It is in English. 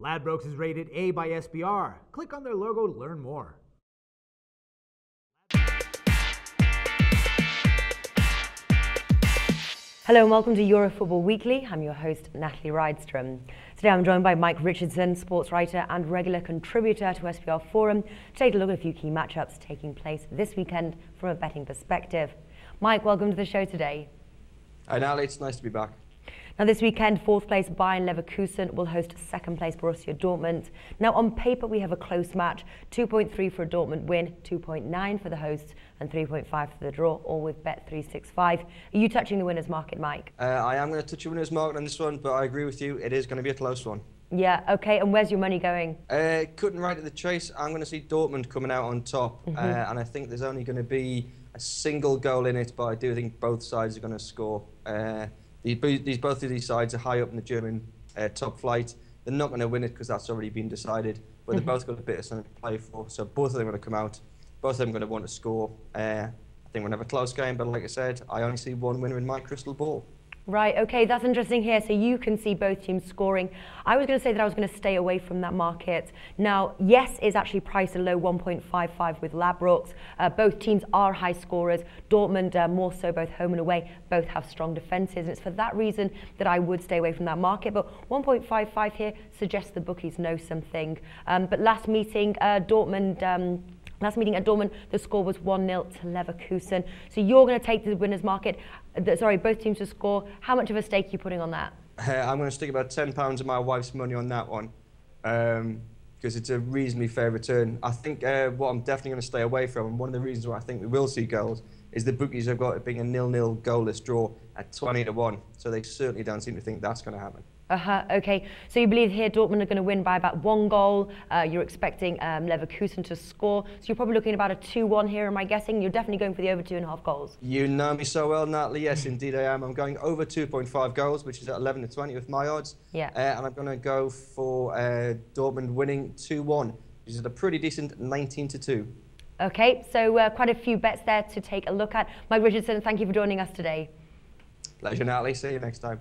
Ladbrokes is rated A by SBR. Click on their logo to learn more. Hello and welcome to Eurofootball Weekly. I'm your host, Natalie Rydstrom. Today I'm joined by Mike Richardson, sports writer and regular contributor to SBR Forum, to take a look at a few key matchups taking place this weekend from a betting perspective. Mike, welcome to the show today. Hi Natalie, it's nice to be back. Now this weekend, fourth place Bayer Leverkusen will host second place Borussia Dortmund. Now on paper we have a close match, 2.3 for a Dortmund win, 2.9 for the hosts and 3.5 for the draw, all with Bet365. Are you touching the winner's market, Mike? Uh, I am going to touch the winner's market on this one, but I agree with you, it is going to be a close one. Yeah, okay, and where's your money going? Uh, cutting right at the chase, I'm going to see Dortmund coming out on top, mm -hmm. uh, and I think there's only going to be a single goal in it, but I do think both sides are going to score. Uh, these, both of these sides are high up in the German uh, top flight. They're not going to win it because that's already been decided, but they've mm-hmm. both got a bit of something to play for. So both of them are going to come out. Both of them are going to want to score. Uh, I think we'll have a close game, but like I said, I only see one winner in my crystal ball. Right, okay, that's interesting here. So you can see both teams scoring. I was going to say that I was going to stay away from that market. Now, yes is actually priced a low 1.55 with Ladbrokes. Uh, both teams are high scorers. Dortmund uh, more so both home and away. Both have strong defences. And it's for that reason that I would stay away from that market. But 1.55 here suggests the bookies know something. Um, but last meeting, uh, Dortmund... Um, Last meeting at Dortmund, the score was 1-0 to Leverkusen. So you're going to take the winners market, uh, sorry, both teams to score. How much of a stake are you putting on that? Uh, I'm going to stick about £10 of my wife's money on that one. Um, because it's a reasonably fair return. I think uh, what I'm definitely going to stay away from, and one of the reasons why I think we will see goals, is the bookies have got it being a nil-nil goalless draw at 20 to 1. So they certainly don't seem to think that's going to happen. Uh-huh, okay. So you believe here Dortmund are going to win by about one goal. Uh, you're expecting um, Leverkusen to score. So you're probably looking at about a 2-1 here, am I guessing? You're definitely going for the over two and a half goals. You know me so well, Natalie. Yes, indeed I am. I'm going over 2.5 goals, which is at 11 to 20 with my odds. Yeah. Uh, and I'm going to go for uh, Dortmund winning 2-1, which is a pretty decent 19 to 2. Okay, so uh, quite a few bets there to take a look at. Mike Richardson, thank you for joining us today. Pleasure, Natalie. See you next time.